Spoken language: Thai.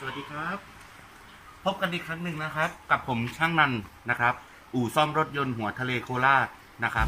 สวัสดีครับ พบกันอีกครั้งหนึ่งนะครับ กับผมช่างนันนะครับ อู่ซ่อมรถยนต์หัวทะเลโคราชนะครับ